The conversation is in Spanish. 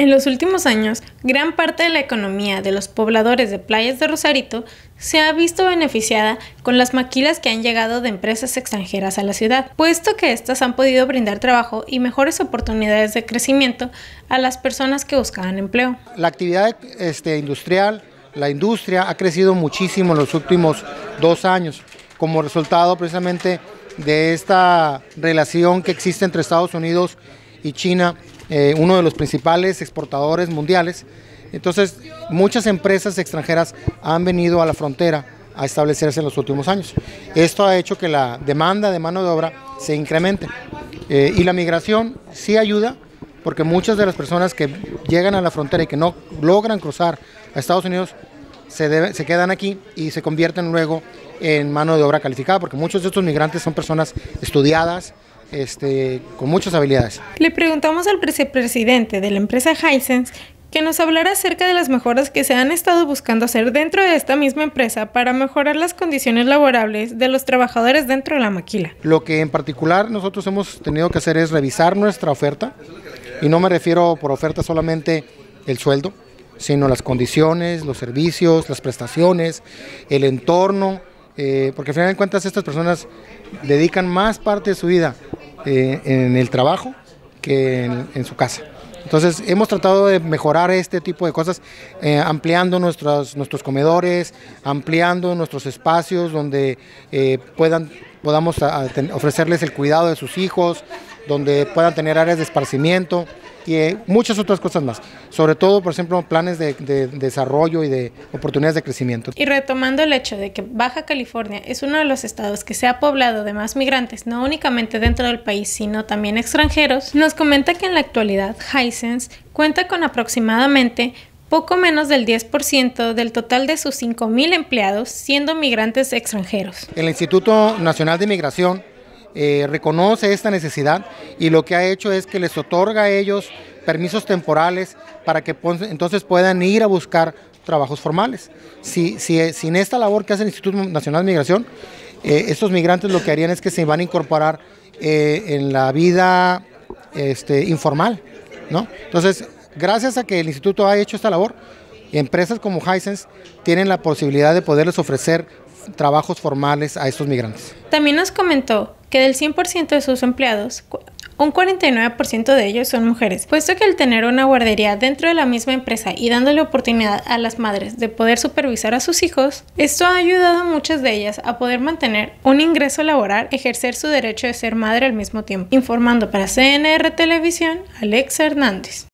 En los últimos años, gran parte de la economía de los pobladores de playas de Rosarito se ha visto beneficiada con las maquilas que han llegado de empresas extranjeras a la ciudad, puesto que éstas han podido brindar trabajo y mejores oportunidades de crecimiento a las personas que buscaban empleo. La actividad este, industrial, la industria ha crecido muchísimo en los últimos dos años como resultado precisamente de esta relación que existe entre Estados Unidos y China, eh, uno de los principales exportadores mundiales. Entonces, muchas empresas extranjeras han venido a la frontera a establecerse en los últimos años. Esto ha hecho que la demanda de mano de obra se incremente. Eh, y la migración sí ayuda, porque muchas de las personas que llegan a la frontera y que no logran cruzar a Estados Unidos se, se quedan aquí y se convierten luego en mano de obra calificada, porque muchos de estos migrantes son personas estudiadas, este, con muchas habilidades. Le preguntamos al vicepresidente de la empresa Hisense que nos hablará acerca de las mejoras que se han estado buscando hacer dentro de esta misma empresa para mejorar las condiciones laborables de los trabajadores dentro de la maquila. Lo que en particular nosotros hemos tenido que hacer es revisar nuestra oferta, y no me refiero por oferta solamente el sueldo, sino las condiciones, los servicios, las prestaciones, el entorno, eh, porque al final de cuentas estas personas dedican más parte de su vida eh, en el trabajo que en, su casa. Entonces hemos tratado de mejorar este tipo de cosas, eh, ampliando nuestros, nuestros comedores, ampliando nuestros espacios donde puedan, podamos ofrecerles el cuidado de sus hijos, donde puedan tener áreas de esparcimiento y muchas otras cosas más. Sobre todo, por ejemplo, planes de, desarrollo y de oportunidades de crecimiento. Y retomando el hecho de que Baja California es uno de los estados que se ha poblado de más migrantes, no únicamente dentro del país, sino también extranjeros, nos comenta que en la actualidad Hisense cuenta con aproximadamente poco menos del 10% del total de sus 5.000 empleados siendo migrantes extranjeros. El Instituto Nacional de Migración eh, reconoce esta necesidad y lo que ha hecho es que les otorga a ellos permisos temporales para que entonces puedan ir a buscar trabajos formales. Si, si, sin esta labor que hace el Instituto Nacional de Migración, eh, estos migrantes lo que harían es que se van a incorporar eh, en la vida este, informal. Entonces, gracias a que el instituto ha hecho esta labor, empresas como Hisense tienen la posibilidad de poderles ofrecer trabajos formales a estos migrantes. También nos comentó que del 100% de sus empleados, un 49% de ellos son mujeres, puesto que al tener una guardería dentro de la misma empresa y dándole oportunidad a las madres de poder supervisar a sus hijos, esto ha ayudado a muchas de ellas a poder mantener un ingreso laboral, ejercer su derecho de ser madre al mismo tiempo. Informando para CNR Televisión, Alex Hernández.